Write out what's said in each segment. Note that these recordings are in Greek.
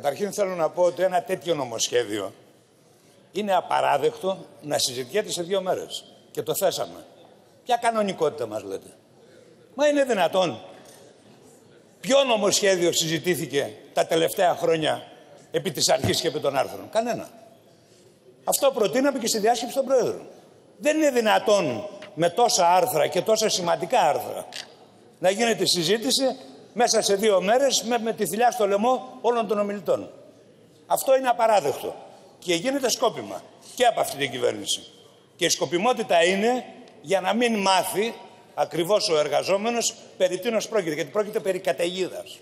Καταρχήν θέλω να πω ότι ένα τέτοιο νομοσχέδιο είναι απαράδεκτο να συζητιέται σε δύο μέρες. Και το θέσαμε. Ποια κανονικότητα μας λέτε; Μα είναι δυνατόν. Ποιο νομοσχέδιο συζητήθηκε τα τελευταία χρόνια επί της αρχής και επί των άρθρων; Κανένα. Αυτό προτείναμε και στη διάσκεψη των Πρόεδρων. Δεν είναι δυνατόν με τόσα άρθρα και τόσα σημαντικά άρθρα να γίνεται συζήτηση μέσα σε δύο μέρες με, με τη θηλιά στο λαιμό όλων των ομιλητών. Αυτό είναι απαράδεκτο και γίνεται σκόπιμα και από αυτή την κυβέρνηση. Και η σκοπιμότητα είναι για να μην μάθει ακριβώς ο εργαζόμενος περί τίνος πρόκειται, γιατί πρόκειται περί καταιγίδας.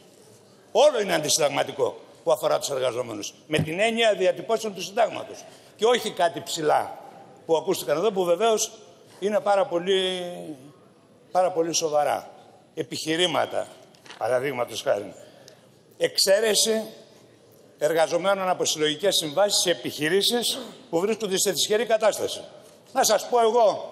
Όλο είναι αντισυνταγματικό που αφορά τους εργαζόμενους, με την έννοια διατυπώσεων του συντάγματος. Και όχι κάτι ψηλά που ακούστηκαν εδώ, που βεβαίως είναι πάρα πολύ, πάρα πολύ σοβαρά. Επιχειρήματα, παραδείγματος χάρη. Εξαίρεση εργαζομένων από συλλογικές συμβάσεις σε επιχειρήσεις που βρίσκονται σε δυσχερή κατάσταση. Να σας πω εγώ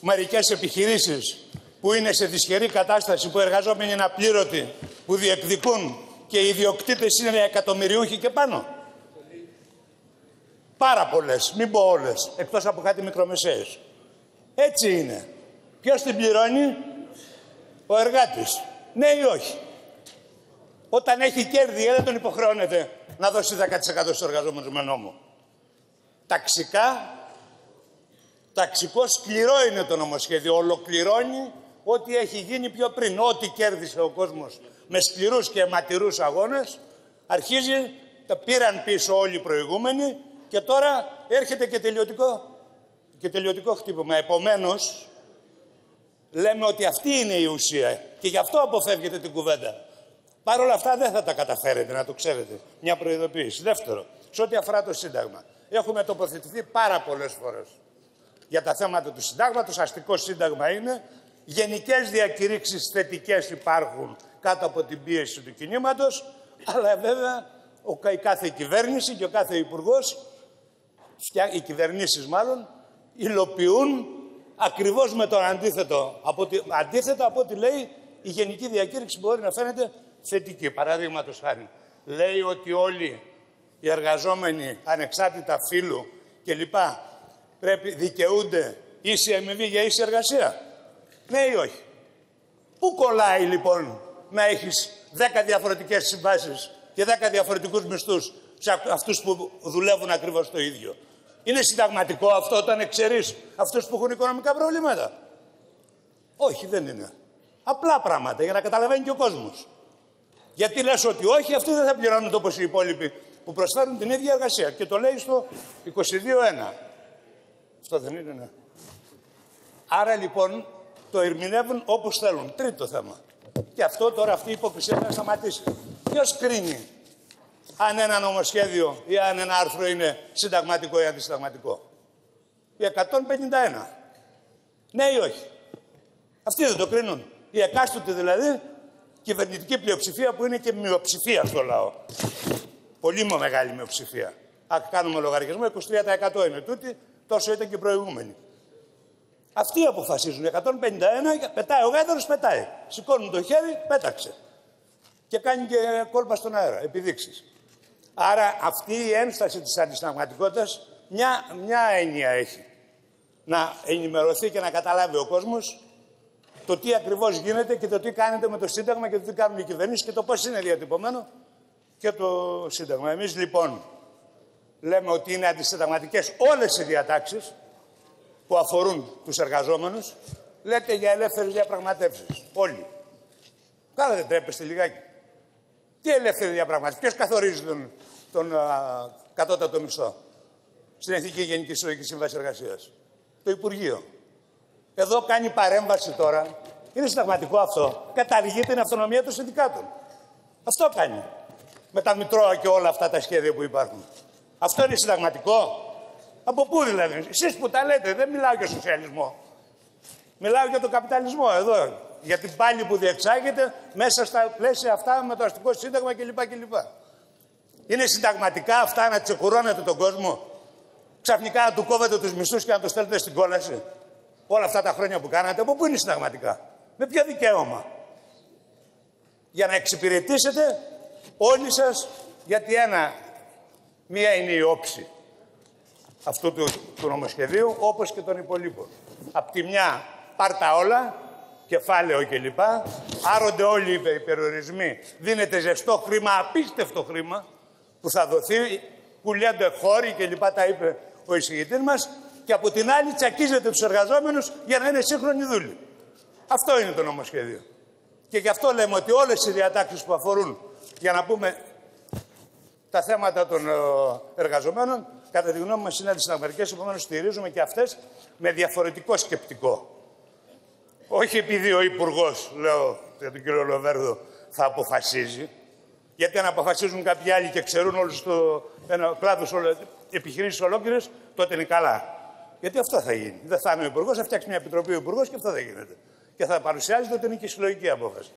μερικές επιχειρήσεις που είναι σε δυσχερή κατάσταση, που οι εργαζόμενοι είναι απλήρωτοι, που διεκδικούν και οι ιδιοκτήτες είναι εκατομμυριούχοι και πάνω. Πάρα πολλές, μην πω όλες, εκτός από κάτι μικρομεσαίες. Έτσι είναι. Ποιος την πληρώνει, ο εργάτης. Ναι ή όχι; Όταν έχει κέρδη, δεν τον υποχρεώνεται να δώσει 10% στους εργαζόμενους με νόμο. Ταξικά, ταξικό σκληρό είναι το νομοσχέδιο. Ολοκληρώνει ό,τι έχει γίνει πιο πριν. Ό,τι κέρδισε ο κόσμος με σκληρούς και αιματηρούς αγώνες, αρχίζει, τα πήραν πίσω όλοι οι προηγούμενοι και τώρα έρχεται και τελειωτικό, και τελειωτικό χτύπημα. Επομένως, λέμε ότι αυτή είναι η ουσία και γι' αυτό αποφεύγετε την κουβέντα. Παρ' όλα αυτά δεν θα τα καταφέρετε, να το ξέρετε. Μια προειδοποίηση. Δεύτερο, σε ό,τι αφορά το Σύνταγμα. Έχουμε τοποθετηθεί πάρα πολλές φορές για τα θέματα του Συντάγματος. Αστικό Σύνταγμα είναι. Γενικές διακηρύξεις θετικές υπάρχουν κάτω από την πίεση του κινήματος. Αλλά βέβαια ο, η κάθε κυβέρνηση και ο κάθε υπουργός, οι κυβερνήσεις μάλλον, υλοποιούν ακριβώς με τον αντίθετο. Από, αντίθετα από ό,τι λέει η γενική διακήρυξη μπορεί να φαίνεται θετική. Παραδείγματος χάρη, λέει ότι όλοι οι εργαζόμενοι ανεξάρτητα φύλου κλπ. πρέπει δικαιούνται ίση αμοιβή για ίση εργασία. Ναι ή όχι; Πού κολλάει λοιπόν να έχεις 10 διαφορετικές συμβάσεις και 10 διαφορετικούς μισθούς σε αυτούς που δουλεύουν ακριβώς το ίδιο; Είναι συνταγματικό αυτό όταν εξαιρείς αυτούς που έχουν οικονομικά προβλήματα. Όχι, δεν είναι. Απλά πράγματα για να καταλαβαίνει και ο κόσμος. Γιατί λες ότι όχι, αυτοί δεν θα πληρώνουν το όπως οι υπόλοιποι που προσφέρουν την ίδια εργασία. Και το λέει στο 22.1. Αυτό δεν είναι, ναι. Άρα λοιπόν το ερμηνεύουν όπως θέλουν. Τρίτο θέμα. Και αυτό τώρα αυτή η υποκρισία θα σταματήσει. Ποιος κρίνει αν ένα νομοσχέδιο ή αν ένα άρθρο είναι συνταγματικό ή αντισυνταγματικό. Η 151. Ναι ή όχι. Αυτοί δεν το κρίνουν. Οι εκάστοτε δηλαδή κυβερνητική πλειοψηφία που είναι και μειοψηφία στο λαό. Πολύ μεγάλη μειοψηφία. Αν κάνουμε λογαριασμό, 23% είναι τούτη, τόσο ήταν και οι προηγούμενοι. Αυτοί αποφασίζουν. 151, πετάει ο γάιδαρο, πετάει. Σηκώνουν το χέρι, πέταξε. Και κάνει και κόλπα στον αέρα, επιδείξεις. Άρα αυτή η ένσταση της αντισυνταγματικότητας μια, μια έννοια έχει. Να ενημερωθεί και να καταλάβει ο κόσμος το τι ακριβώς γίνεται και το τι κάνετε με το Σύνταγμα και το τι κάνουν οι κυβερνήσεις και το πώς είναι διατυπωμένο και το Σύνταγμα. Εμείς λοιπόν λέμε ότι είναι αντισυνταγματικές όλες οι διατάξεις που αφορούν τους εργαζόμενους. Λέτε για ελεύθερες διαπραγματεύσεις. Όλοι. Καλά δεν τρέπεστε λιγάκι. Τι ελεύθερη διαπραγμάτευση. Ποιο καθορίζει τον, τον α, κατώτατο μισθό στην Εθνική Γενική Συλλογική Σύμβαση Εργασίας. Το Υπουργείο. Εδώ κάνει παρέμβαση τώρα. Είναι συνταγματικό αυτό. Καταργεί την αυτονομία των συνδικάτων. Αυτό κάνει. Με τα Μητρώα και όλα αυτά τα σχέδια που υπάρχουν. Αυτό είναι συνταγματικό. Από πού δηλαδή; Εσείς που τα λέτε, δεν μιλάω για σοσιαλισμό. Μιλάω για τον καπιταλισμό εδώ. Για την πάλη που διεξάγεται μέσα στα πλαίσια αυτά με το αστικό σύνταγμα κλπ. κλπ. Είναι συνταγματικά αυτά να τσεκουρώνετε τον κόσμο; Ξαφνικά να του κόβετε τους μισθούς και να το στέλνετε στην κόλαση; Όλα αυτά τα χρόνια που κάνατε, από πού είναι συνταγματικά; Με ποιο δικαίωμα; Για να εξυπηρετήσετε όλοι σας Γιατί ένα, μία είναι η όψη αυτού του, του νομοσχεδίου, όπως και των υπολείπων. Απ' τη μια πάρτα όλα, κεφάλαιο κλπ. Άρονται όλοι οι περιορισμοί. Δίνεται ζεστό χρήμα, απίστευτο χρήμα, που θα δοθεί, πουλιάνται χώροι κλπ. Τα είπε ο εισηγητής μας. Και από την άλλη τσακίζεται τους εργαζόμενους για να είναι σύγχρονοι δούλοι. Αυτό είναι το νομοσχέδιο. Και γι' αυτό λέμε ότι όλες οι διατάξεις που αφορούν, για να πούμε τα θέματα των ε, εργαζομένων, κατά τη γνώμη μας είναι αντισυνταγματικές, επομένως στηρίζουμε και αυτές με διαφορετικό σκεπτικό. Όχι επειδή ο Υπουργός, λέω για τον κύριο Λοβέρδο, θα αποφασίζει, γιατί αν αποφασίζουν κάποιοι άλλοι και ξέρουν όλους το ένα κλάδος επιχειρήσεις ολόκληρες, τότε είναι καλά. Γιατί αυτό θα γίνει. Δεν θα είναι ο Υπουργός, θα φτιάξει μια επιτροπή ο Υπουργός και αυτό δεν γίνεται. Και θα παρουσιάζεται ότι είναι και συλλογική απόφαση.